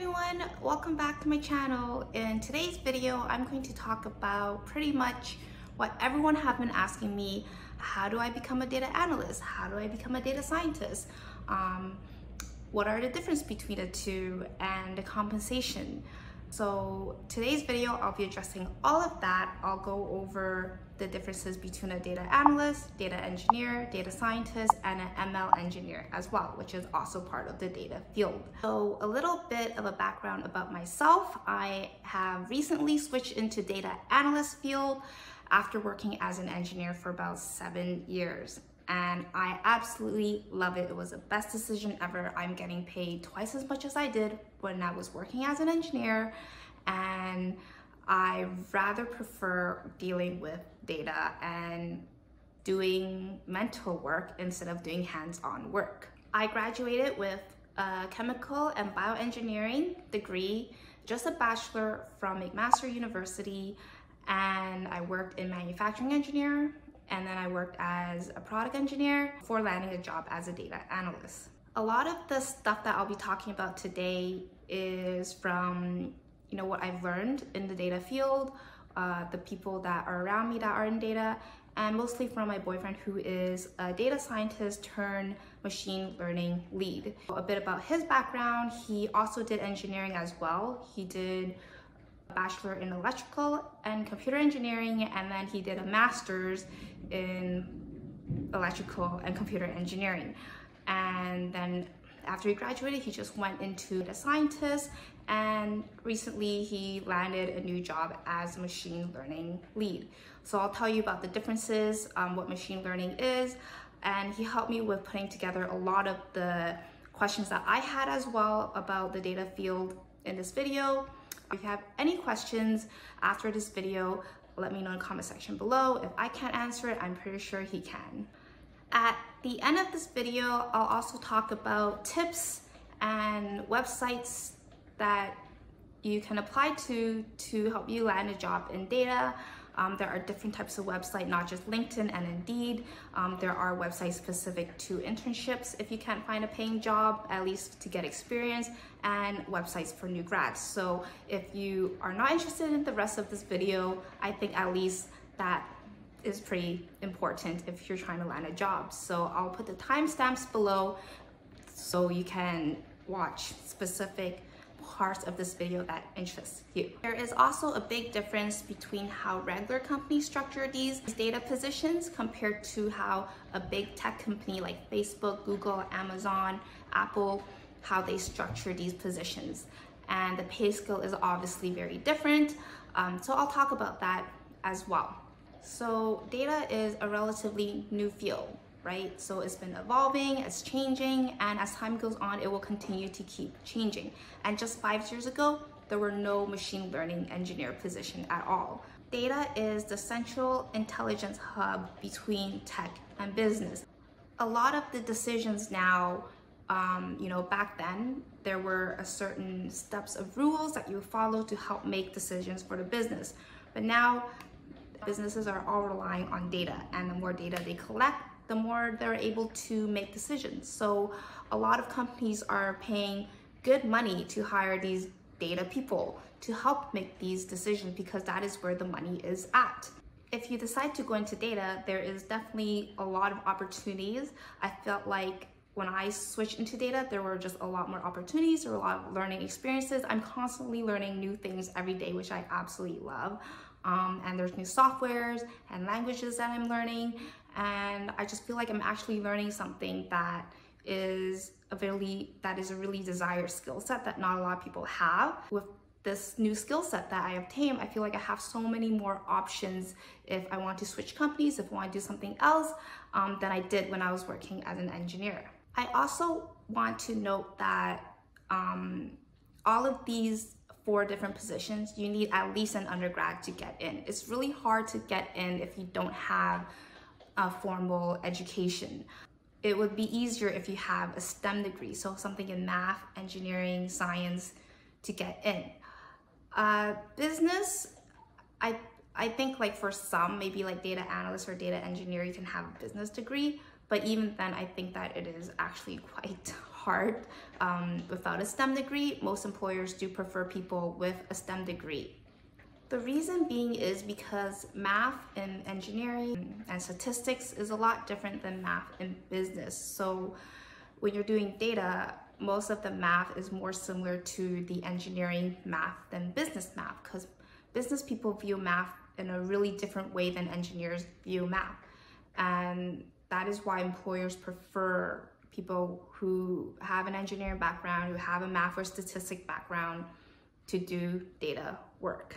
everyone, welcome back to my channel. In today's video, I'm going to talk about pretty much what everyone have been asking me. How do I become a data analyst? How do I become a data scientist? Um, what are the difference between the two and the compensation? So today's video, I'll be addressing all of that. I'll go over the differences between a data analyst, data engineer, data scientist, and an ML engineer as well, which is also part of the data field. So a little bit of a background about myself. I have recently switched into data analyst field after working as an engineer for about seven years and I absolutely love it. It was the best decision ever. I'm getting paid twice as much as I did when I was working as an engineer and I rather prefer dealing with data and doing mental work instead of doing hands-on work. I graduated with a chemical and bioengineering degree, just a bachelor from McMaster University, and I worked in manufacturing engineer, and then I worked as a product engineer before landing a job as a data analyst. A lot of the stuff that I'll be talking about today is from you know what I've learned in the data field, uh, the people that are around me that are in data, and mostly from my boyfriend who is a data scientist turned machine learning lead. A bit about his background, he also did engineering as well. He did a bachelor in electrical and computer engineering, and then he did a master's in electrical and computer engineering. And then after he graduated, he just went into the scientist and recently he landed a new job as a machine learning lead. So I'll tell you about the differences, um, what machine learning is, and he helped me with putting together a lot of the questions that I had as well about the data field in this video. If you have any questions after this video, let me know in the comment section below. If I can't answer it, I'm pretty sure he can. At the end of this video, I'll also talk about tips and websites that you can apply to to help you land a job in data. Um, there are different types of websites, not just LinkedIn and Indeed. Um, there are websites specific to internships if you can't find a paying job, at least to get experience, and websites for new grads. So if you are not interested in the rest of this video, I think at least that is pretty important if you're trying to land a job. So I'll put the timestamps below so you can watch specific parts of this video that interests you. There is also a big difference between how regular companies structure these data positions compared to how a big tech company like Facebook, Google, Amazon, Apple, how they structure these positions. And the pay scale is obviously very different. Um, so I'll talk about that as well. So data is a relatively new field right? So it's been evolving, it's changing, and as time goes on, it will continue to keep changing. And just five years ago, there were no machine learning engineer position at all. Data is the central intelligence hub between tech and business. A lot of the decisions now, um, you know, back then, there were a certain steps of rules that you follow to help make decisions for the business. But now, businesses are all relying on data, and the more data they collect, the more they're able to make decisions. So a lot of companies are paying good money to hire these data people to help make these decisions because that is where the money is at. If you decide to go into data, there is definitely a lot of opportunities. I felt like when I switched into data, there were just a lot more opportunities, there were a lot of learning experiences. I'm constantly learning new things every day, which I absolutely love. Um, and there's new softwares and languages that I'm learning and I just feel like I'm actually learning something that is a really that is a really desired skill set that not a lot of people have with this new skill set that I obtained, I feel like I have so many more options if I want to switch companies, if I want to do something else, um, than I did when I was working as an engineer. I also want to note that um, all of these four different positions, you need at least an undergrad to get in. It's really hard to get in if you don't have formal education. It would be easier if you have a STEM degree, so something in math, engineering, science to get in. Uh, business, I, I think like for some, maybe like data analyst or data engineer, you can have a business degree, but even then I think that it is actually quite hard um, without a STEM degree. Most employers do prefer people with a STEM degree. The reason being is because math and engineering and statistics is a lot different than math in business. So when you're doing data, most of the math is more similar to the engineering math than business math because business people view math in a really different way than engineers view math. And that is why employers prefer people who have an engineering background, who have a math or statistic background to do data work.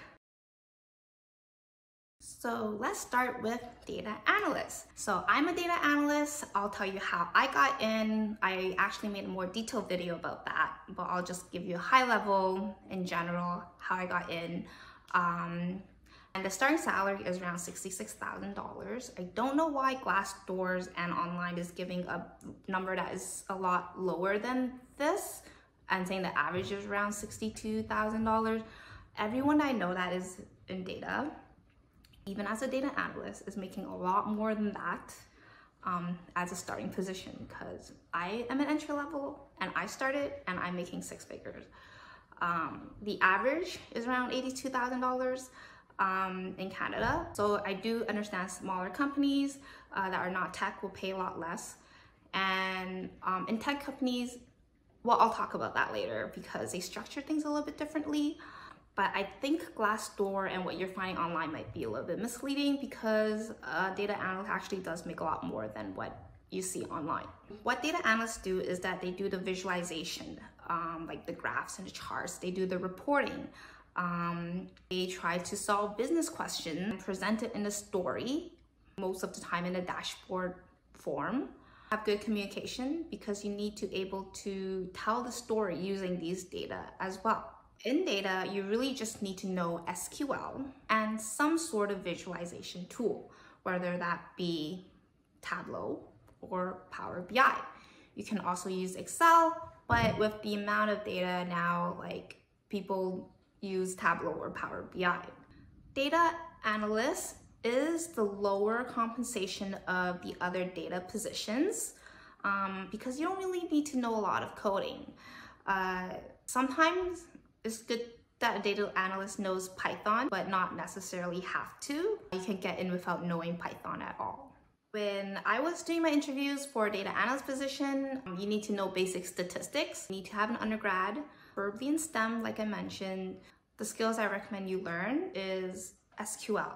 So let's start with data analyst. So I'm a data analyst. I'll tell you how I got in. I actually made a more detailed video about that, but I'll just give you a high level in general how I got in. Um, and the starting salary is around $66,000. I don't know why Glassdoors and online is giving a number that is a lot lower than this and saying the average is around $62,000. Everyone I know that is in data, even as a data analyst, is making a lot more than that um, as a starting position because I am an entry level and I started and I'm making six figures. Um, the average is around $82,000 um, in Canada. So I do understand smaller companies uh, that are not tech will pay a lot less. And um, in tech companies, well, I'll talk about that later because they structure things a little bit differently. But I think Glassdoor and what you're finding online might be a little bit misleading because uh, data analyst actually does make a lot more than what you see online. What data analysts do is that they do the visualization, um, like the graphs and the charts. They do the reporting. Um, they try to solve business questions, present it in a story, most of the time in a dashboard form. Have good communication because you need to able to tell the story using these data as well. In data, you really just need to know SQL and some sort of visualization tool, whether that be Tableau or Power BI. You can also use Excel, but with the amount of data now, like people use Tableau or Power BI. Data analyst is the lower compensation of the other data positions um, because you don't really need to know a lot of coding. Uh, sometimes it's good that a data analyst knows Python, but not necessarily have to. You can get in without knowing Python at all. When I was doing my interviews for data analyst position, um, you need to know basic statistics. You need to have an undergrad, preferably in STEM, like I mentioned. The skills I recommend you learn is SQL.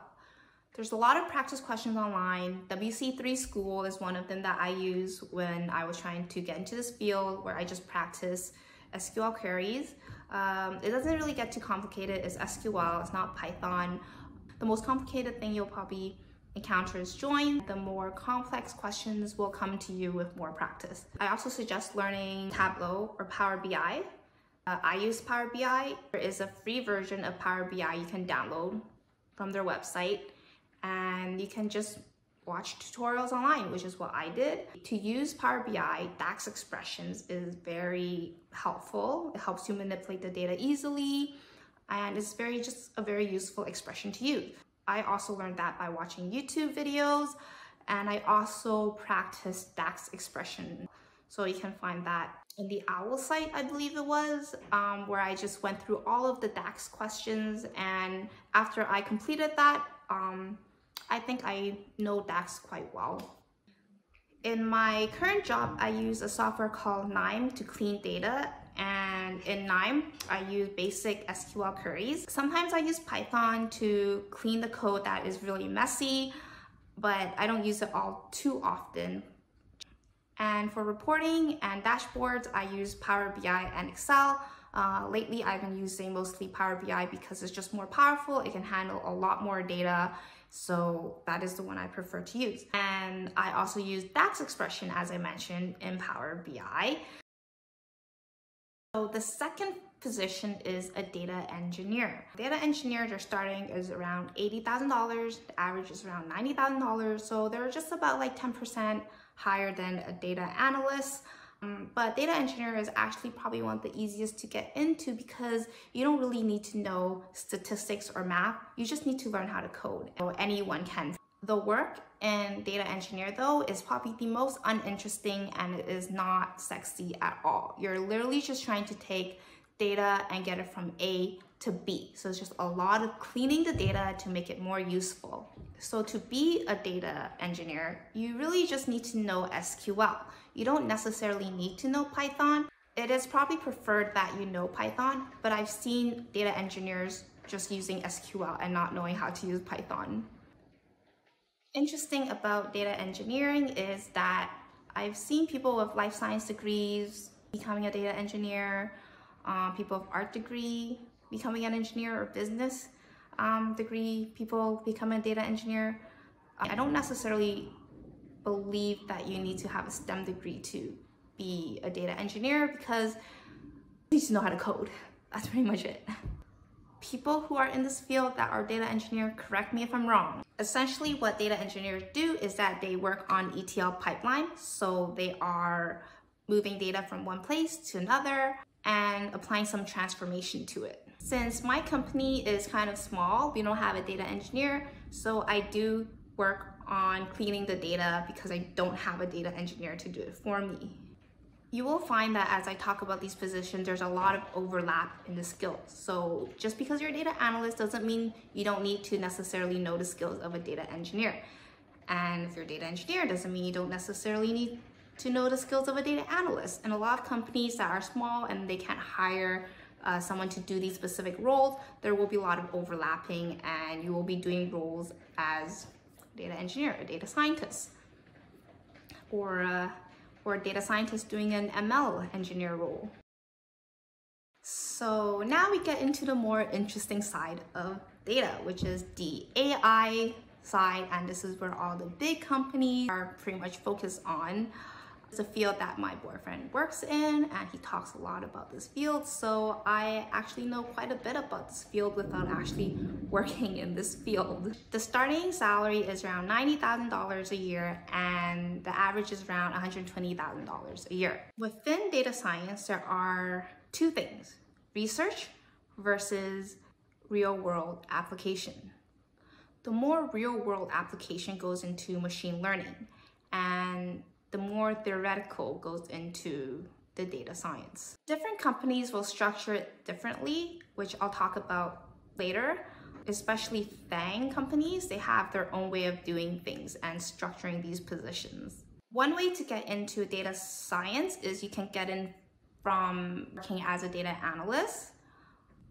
There's a lot of practice questions online. WC3 School is one of them that I use when I was trying to get into this field where I just practice SQL queries. Um, it doesn't really get too complicated. It's SQL, it's not Python. The most complicated thing you'll probably encounter is join. The more complex questions will come to you with more practice. I also suggest learning Tableau or Power BI. Uh, I use Power BI. There is a free version of Power BI you can download from their website and you can just watch tutorials online, which is what I did. To use Power BI, DAX expressions is very helpful. It helps you manipulate the data easily and it's very just a very useful expression to use. I also learned that by watching YouTube videos and I also practiced DAX expression. So you can find that in the OWL site, I believe it was, um, where I just went through all of the DAX questions. And after I completed that, um, I think I know DAX quite well. In my current job, I use a software called KNIME to clean data. And in KNIME, I use basic SQL queries. Sometimes I use Python to clean the code that is really messy, but I don't use it all too often. And for reporting and dashboards, I use Power BI and Excel. Uh, lately, I've been using mostly Power BI because it's just more powerful. It can handle a lot more data so that is the one I prefer to use. And I also use DAX expression, as I mentioned, in Power BI. So the second position is a data engineer. Data engineer, they're starting is around $80,000. The average is around $90,000. So they're just about like 10% higher than a data analyst. Um, but data engineer is actually probably one of the easiest to get into because you don't really need to know statistics or math. You just need to learn how to code. So anyone can. The work in data engineer though is probably the most uninteresting and it is not sexy at all. You're literally just trying to take data and get it from A to B. So it's just a lot of cleaning the data to make it more useful. So to be a data engineer, you really just need to know SQL. You don't necessarily need to know Python. It is probably preferred that you know Python, but I've seen data engineers just using SQL and not knowing how to use Python. Interesting about data engineering is that I've seen people with life science degrees becoming a data engineer, um, people with art degree becoming an engineer or business um, degree people becoming a data engineer. I don't necessarily believe that you need to have a STEM degree to be a data engineer because you need to know how to code. That's pretty much it. People who are in this field that are data engineer, correct me if I'm wrong. Essentially what data engineers do is that they work on ETL pipeline. So they are moving data from one place to another and applying some transformation to it. Since my company is kind of small, we don't have a data engineer, so I do work on cleaning the data because I don't have a data engineer to do it for me. You will find that as I talk about these positions, there's a lot of overlap in the skills. So just because you're a data analyst doesn't mean you don't need to necessarily know the skills of a data engineer. And if you're a data engineer, doesn't mean you don't necessarily need to know the skills of a data analyst. And a lot of companies that are small and they can't hire uh, someone to do these specific roles, there will be a lot of overlapping and you will be doing roles as data engineer, a data scientist, or, uh, or a data scientist doing an ML engineer role. So now we get into the more interesting side of data, which is the AI side. And this is where all the big companies are pretty much focused on. It's a field that my boyfriend works in and he talks a lot about this field. So I actually know quite a bit about this field without actually working in this field. The starting salary is around $90,000 a year and the average is around $120,000 a year. Within data science, there are two things, research versus real world application. The more real world application goes into machine learning and the more theoretical goes into the data science. Different companies will structure it differently, which I'll talk about later. Especially FANG companies, they have their own way of doing things and structuring these positions. One way to get into data science is you can get in from working as a data analyst,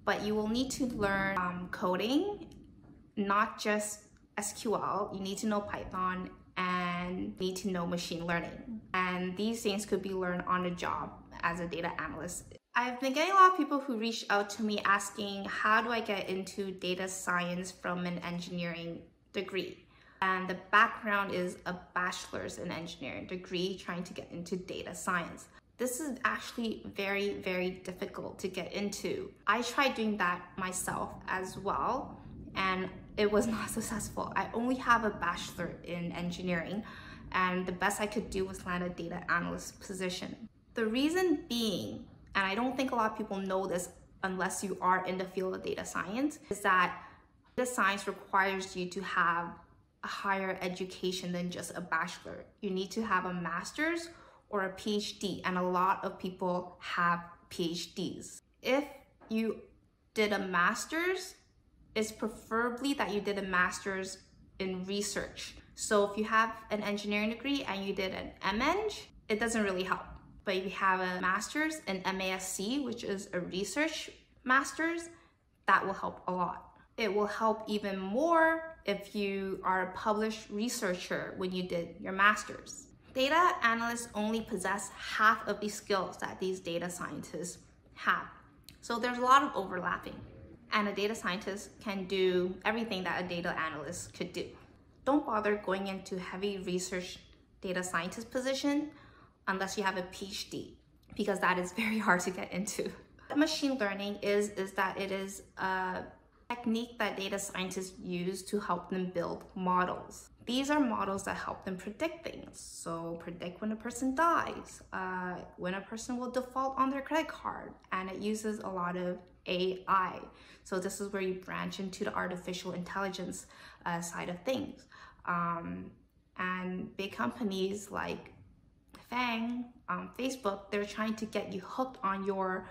but you will need to learn um, coding, not just SQL. You need to know Python and need to know machine learning. And these things could be learned on the job as a data analyst. I've been getting a lot of people who reach out to me asking, how do I get into data science from an engineering degree? And the background is a bachelor's in engineering degree trying to get into data science. This is actually very, very difficult to get into. I tried doing that myself as well and it was not successful. I only have a bachelor in engineering and the best I could do was land a data analyst position. The reason being, and I don't think a lot of people know this unless you are in the field of data science, is that data science requires you to have a higher education than just a bachelor. You need to have a master's or a PhD, and a lot of people have PhDs. If you did a master's, is preferably that you did a master's in research. So if you have an engineering degree and you did an MEng, it doesn't really help. But if you have a master's in MASC, which is a research master's, that will help a lot. It will help even more if you are a published researcher when you did your master's. Data analysts only possess half of the skills that these data scientists have. So there's a lot of overlapping and a data scientist can do everything that a data analyst could do. Don't bother going into heavy research data scientist position unless you have a PhD because that is very hard to get into. Machine learning is, is that it is a technique that data scientists use to help them build models. These are models that help them predict things. So predict when a person dies, uh, when a person will default on their credit card, and it uses a lot of AI. So this is where you branch into the artificial intelligence uh, side of things. Um, and big companies like Fang, um, Facebook, they're trying to get you hooked on your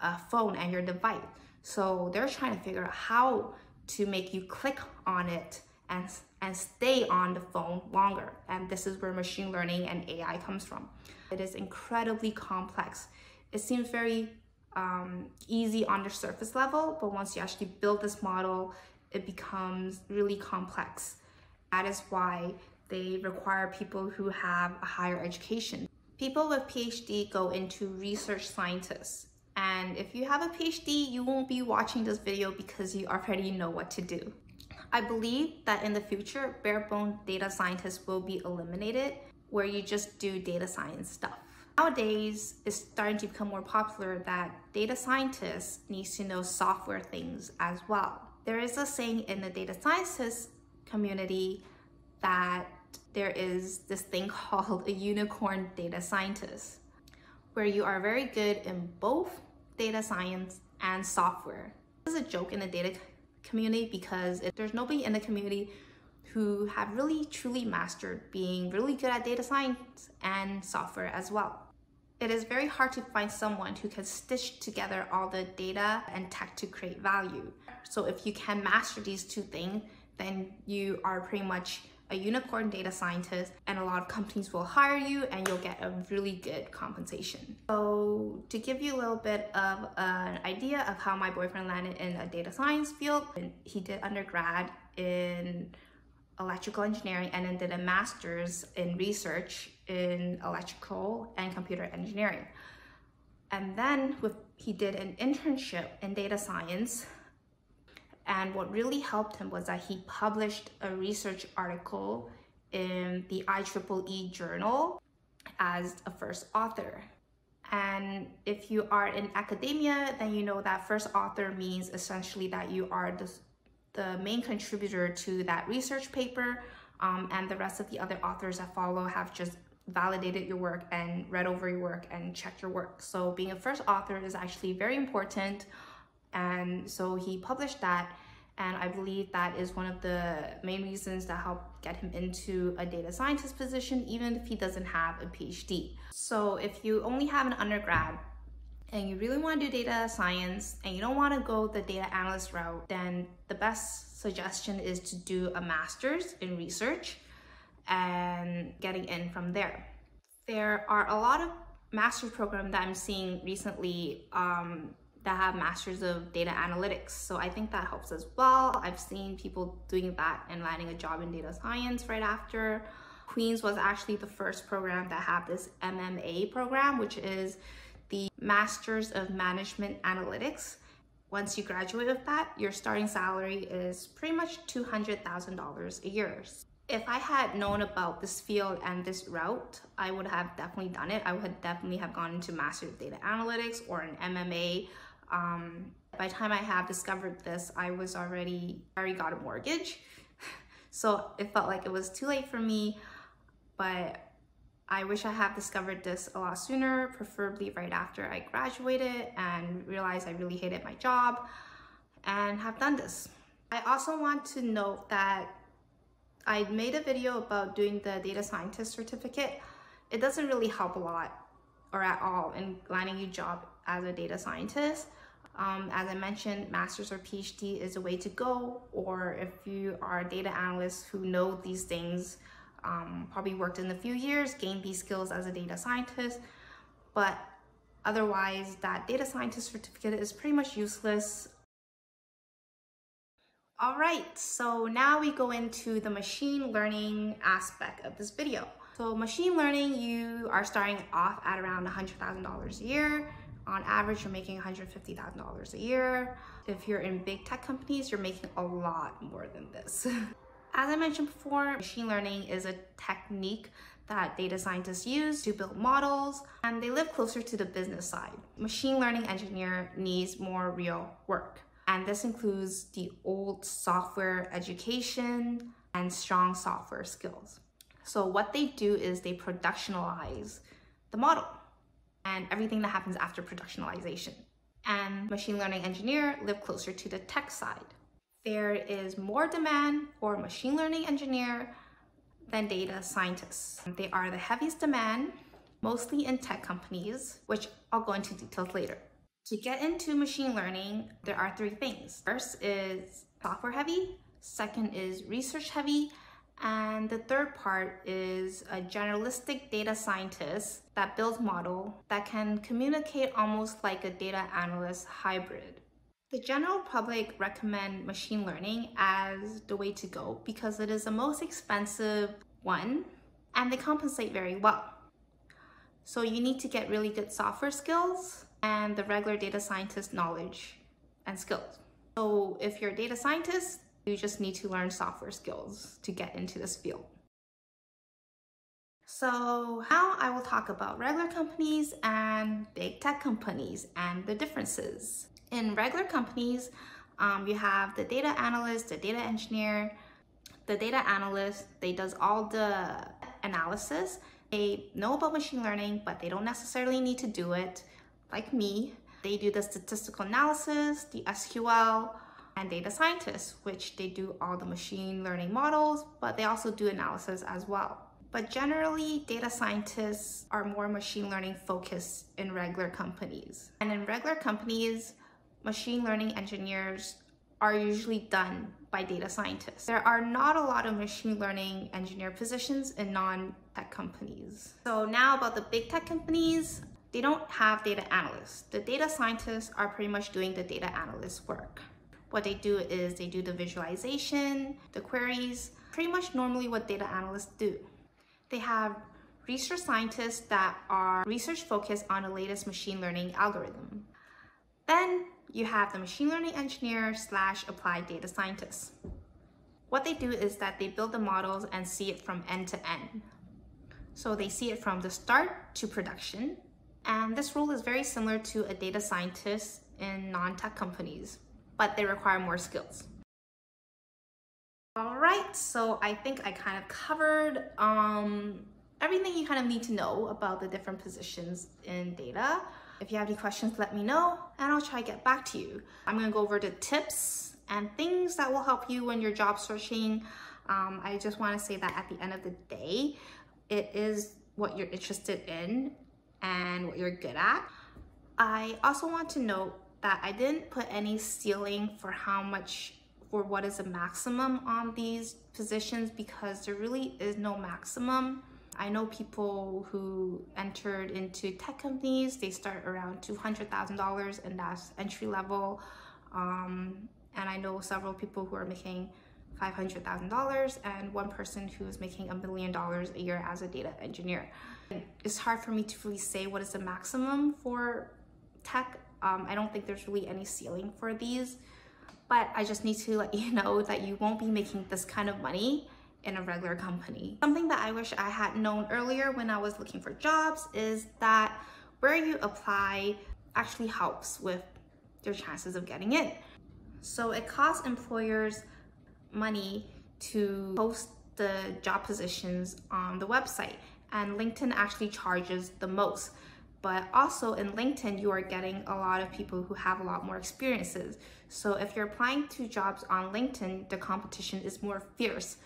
uh, phone and your device. So they're trying to figure out how to make you click on it and, and stay on the phone longer. And this is where machine learning and AI comes from. It is incredibly complex. It seems very um, easy on the surface level, but once you actually build this model, it becomes really complex. That is why they require people who have a higher education. People with PhD go into research scientists. And if you have a PhD, you won't be watching this video because you already know what to do. I believe that in the future, bare bone data scientists will be eliminated where you just do data science stuff. Nowadays, it's starting to become more popular that data scientists needs to know software things as well. There is a saying in the data sciences community that there is this thing called a unicorn data scientist, where you are very good in both data science and software. This is a joke in the data community because there's nobody in the community who have really truly mastered being really good at data science and software as well it is very hard to find someone who can stitch together all the data and tech to create value. So if you can master these two things, then you are pretty much a unicorn data scientist and a lot of companies will hire you and you'll get a really good compensation. So to give you a little bit of an idea of how my boyfriend landed in a data science field, he did undergrad in electrical engineering and then did a master's in research in electrical and computer engineering. And then with, he did an internship in data science. And what really helped him was that he published a research article in the IEEE journal as a first author. And if you are in academia, then you know that first author means essentially that you are the the main contributor to that research paper um, and the rest of the other authors that follow have just validated your work and read over your work and checked your work. So being a first author is actually very important. And so he published that and I believe that is one of the main reasons that helped get him into a data scientist position, even if he doesn't have a PhD. So if you only have an undergrad, and you really want to do data science and you don't want to go the data analyst route, then the best suggestion is to do a master's in research and getting in from there. There are a lot of master's programs that I'm seeing recently um, that have masters of data analytics. So I think that helps as well. I've seen people doing that and landing a job in data science right after. Queen's was actually the first program that had this MMA program, which is the Masters of Management Analytics. Once you graduate with that, your starting salary is pretty much $200,000 a year. If I had known about this field and this route, I would have definitely done it. I would definitely have gone into Master of Data Analytics or an MMA. Um, by the time I have discovered this, I was already, I already got a mortgage. So it felt like it was too late for me, but I wish I had discovered this a lot sooner, preferably right after I graduated and realized I really hated my job and have done this. I also want to note that I made a video about doing the data scientist certificate. It doesn't really help a lot or at all in landing a job as a data scientist. Um, as I mentioned, master's or PhD is a way to go, or if you are a data analyst who know these things, um, probably worked in a few years, gained these skills as a data scientist, but otherwise that data scientist certificate is pretty much useless. All right, so now we go into the machine learning aspect of this video. So machine learning, you are starting off at around $100,000 a year. On average, you're making $150,000 a year. If you're in big tech companies, you're making a lot more than this. As I mentioned before, machine learning is a technique that data scientists use to build models, and they live closer to the business side. Machine learning engineer needs more real work, and this includes the old software education and strong software skills. So what they do is they productionalize the model and everything that happens after productionalization. And machine learning engineer live closer to the tech side there is more demand for machine learning engineer than data scientists. They are the heaviest demand, mostly in tech companies, which I'll go into details later. To get into machine learning, there are three things. First is software heavy, second is research heavy, and the third part is a generalistic data scientist that builds model that can communicate almost like a data analyst hybrid. The general public recommend machine learning as the way to go because it is the most expensive one and they compensate very well. So you need to get really good software skills and the regular data scientist knowledge and skills. So if you're a data scientist, you just need to learn software skills to get into this field. So now I will talk about regular companies and big tech companies and the differences. In regular companies, um, you have the data analyst, the data engineer. The data analyst, they does all the analysis. They know about machine learning, but they don't necessarily need to do it like me. They do the statistical analysis, the SQL, and data scientists, which they do all the machine learning models, but they also do analysis as well. But generally, data scientists are more machine learning focused in regular companies. And in regular companies, machine learning engineers are usually done by data scientists. There are not a lot of machine learning engineer positions in non-tech companies. So now about the big tech companies, they don't have data analysts. The data scientists are pretty much doing the data analyst work. What they do is they do the visualization, the queries, pretty much normally what data analysts do. They have research scientists that are research focused on the latest machine learning algorithm. Then you have the machine learning engineer slash applied data scientist. What they do is that they build the models and see it from end to end. So they see it from the start to production. And this role is very similar to a data scientist in non-tech companies but they require more skills. All right, so I think I kind of covered um, everything you kind of need to know about the different positions in data. If you have any questions, let me know and I'll try to get back to you. I'm gonna go over the tips and things that will help you when you're job searching. Um, I just wanna say that at the end of the day, it is what you're interested in and what you're good at. I also want to note that I didn't put any ceiling for how much or what is a maximum on these positions because there really is no maximum. I know people who entered into tech companies, they start around $200,000 and that's entry level. Um, and I know several people who are making $500,000 and one person who's making a million dollars a year as a data engineer. It's hard for me to really say what is the maximum for tech um, I don't think there's really any ceiling for these, but I just need to let you know that you won't be making this kind of money in a regular company. Something that I wish I had known earlier when I was looking for jobs is that where you apply actually helps with your chances of getting in. So it costs employers money to post the job positions on the website and LinkedIn actually charges the most but also in LinkedIn, you are getting a lot of people who have a lot more experiences. So if you're applying to jobs on LinkedIn, the competition is more fierce.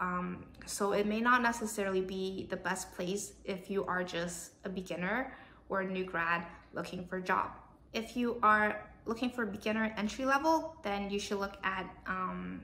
Um, so it may not necessarily be the best place if you are just a beginner or a new grad looking for a job. If you are looking for beginner entry level, then you should look at um,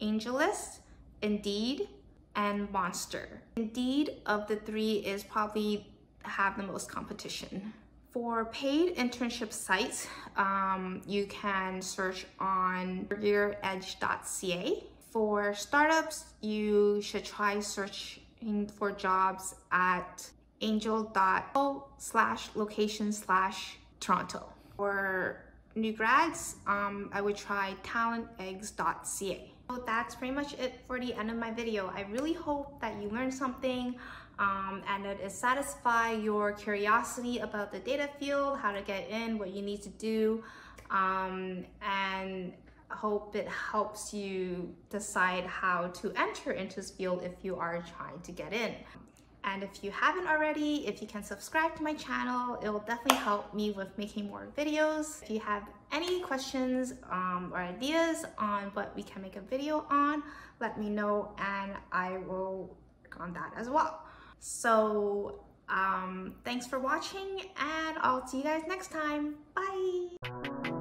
AngelList, Indeed, and Monster. Indeed of the three is probably have the most competition. For paid internship sites, um, you can search on careeredge.ca. For startups, you should try searching for jobs at angel.o slash location slash Toronto. For new grads, um, I would try talenteggs.ca. So that's pretty much it for the end of my video. I really hope that you learned something um, and it is satisfy your curiosity about the data field, how to get in, what you need to do, um, and hope it helps you decide how to enter into this field if you are trying to get in. And if you haven't already, if you can subscribe to my channel, it will definitely help me with making more videos. If you have any questions um, or ideas on what we can make a video on, let me know and I will work on that as well. So um, thanks for watching and I'll see you guys next time. Bye.